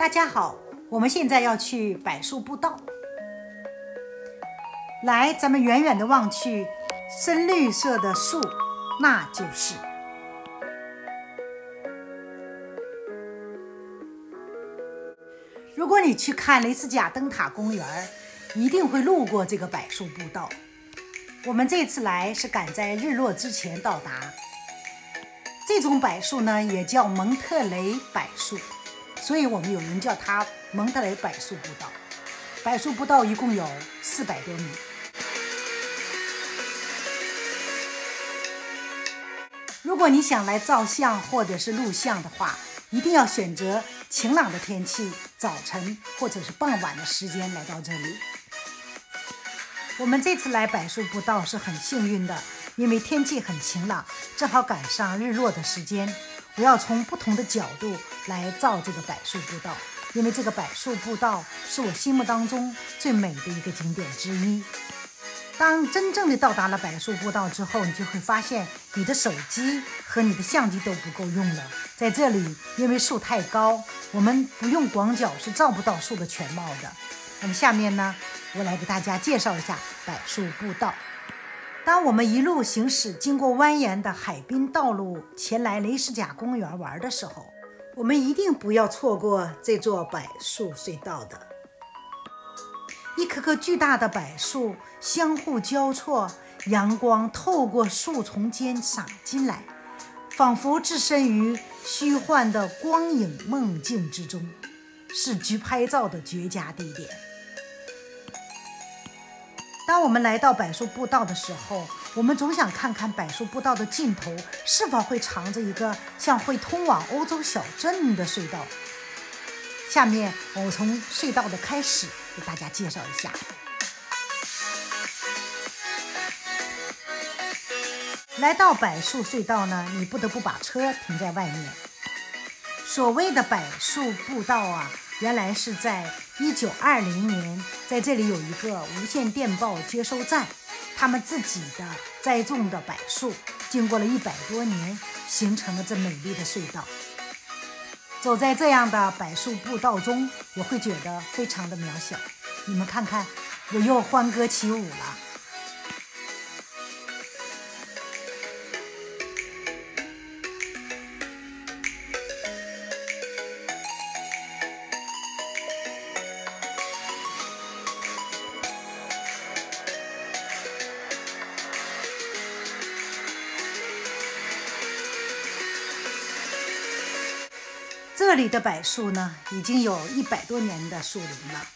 大家好，我们现在要去柏树步道。来，咱们远远的望去，深绿色的树，那就是。如果你去看雷斯贾灯塔公园，一定会路过这个柏树步道。我们这次来是赶在日落之前到达。这种柏树呢，也叫蒙特雷柏树。所以我们有人叫它蒙特雷柏树步道。柏树步道一共有四百多米。如果你想来照相或者是录像的话，一定要选择晴朗的天气，早晨或者是傍晚的时间来到这里。我们这次来柏树步道是很幸运的，因为天气很晴朗，正好赶上日落的时间。我要从不同的角度来照这个柏树步道，因为这个柏树步道是我心目当中最美的一个景点之一。当真正的到达了柏树步道之后，你就会发现你的手机和你的相机都不够用了。在这里，因为树太高，我们不用广角是照不到树的全貌的。那么下面呢，我来给大家介绍一下柏树步道。当我们一路行驶，经过蜿蜒的海滨道路，前来雷士贾公园玩的时候，我们一定不要错过这座柏树隧道的。一棵棵巨大的柏树相互交错，阳光透过树丛间洒进来，仿佛置身于虚幻的光影梦境之中，是居拍照的绝佳地点。当我们来到柏树步道的时候，我们总想看看柏树步道的尽头是否会藏着一个像会通往欧洲小镇的隧道。下面我从隧道的开始给大家介绍一下。来到柏树隧道呢，你不得不把车停在外面。所谓的柏树步道啊。原来是在一九二零年，在这里有一个无线电报接收站，他们自己的栽种的柏树，经过了一百多年，形成了这美丽的隧道。走在这样的柏树步道中，我会觉得非常的渺小。你们看看，我又欢歌起舞了。这里的柏树呢，已经有一百多年的树龄了，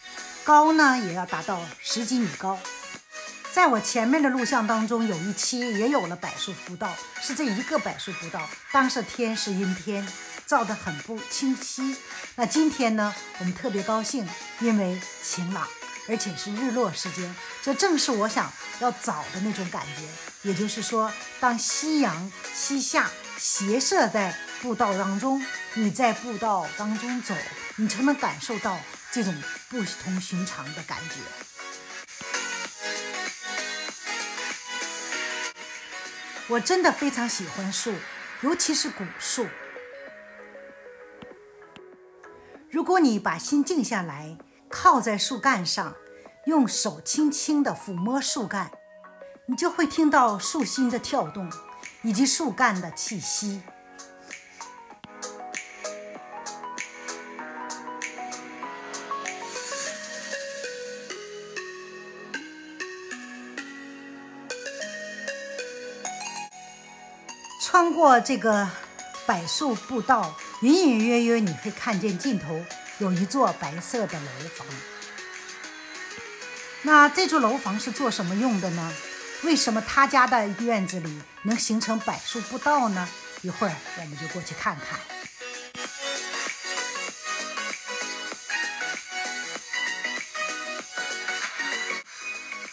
高呢也要达到十几米高。在我前面的录像当中，有一期也有了柏树步道，是这一个柏树步道。当时天是阴天，照得很不清晰。那今天呢，我们特别高兴，因为晴朗，而且是日落时间，这正是我想要找的那种感觉。也就是说，当夕阳西下，斜射在步道当中。你在步道当中走，你才能感受到这种不同寻常的感觉。我真的非常喜欢树，尤其是古树。如果你把心静下来，靠在树干上，用手轻轻地抚摸树干，你就会听到树心的跳动，以及树干的气息。穿过这个柏树步道，隐隐约约你会看见尽头有一座白色的楼房。那这座楼房是做什么用的呢？为什么他家的院子里能形成柏树步道呢？一会儿我们就过去看看。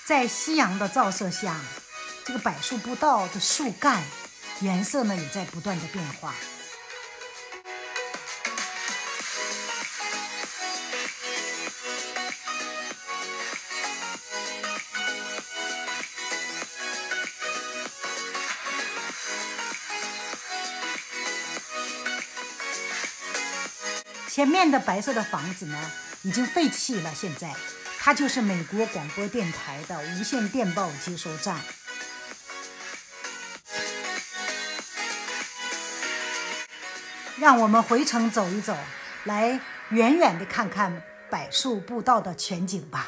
在夕阳的照射下，这个柏树步道的树干。颜色呢也在不断的变化。前面的白色的房子呢，已经废弃了。现在，它就是美国广播电台的无线电报接收站。让我们回城走一走，来远远的看看柏树步道的全景吧。